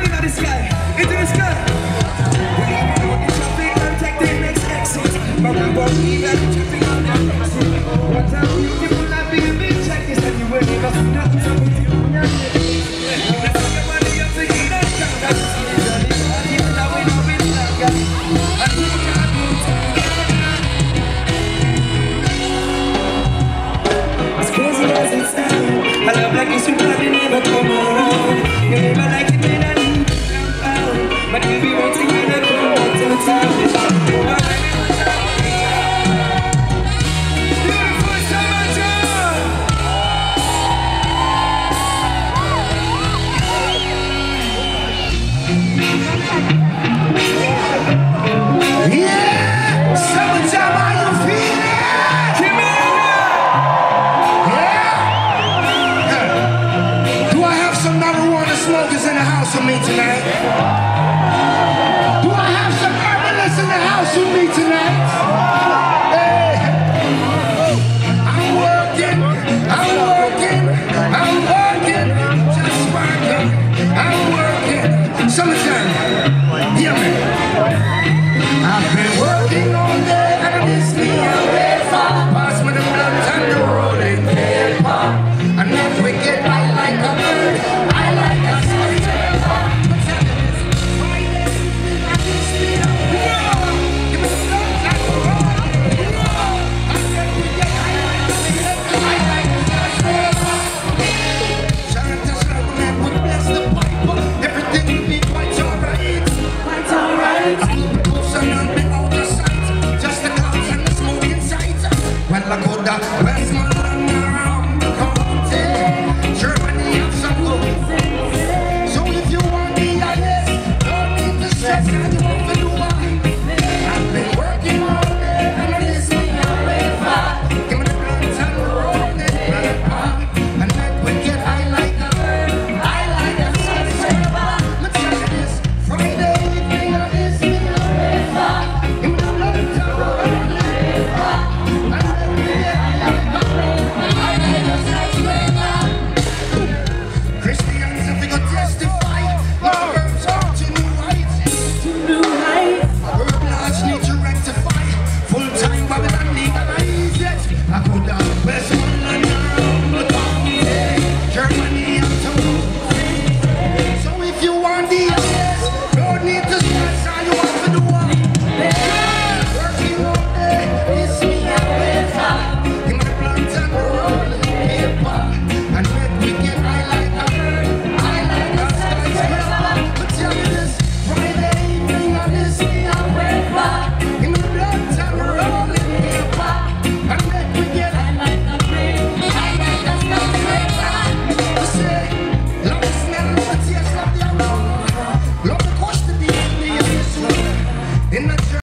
Hand in the sky, into the sky. to me tonight.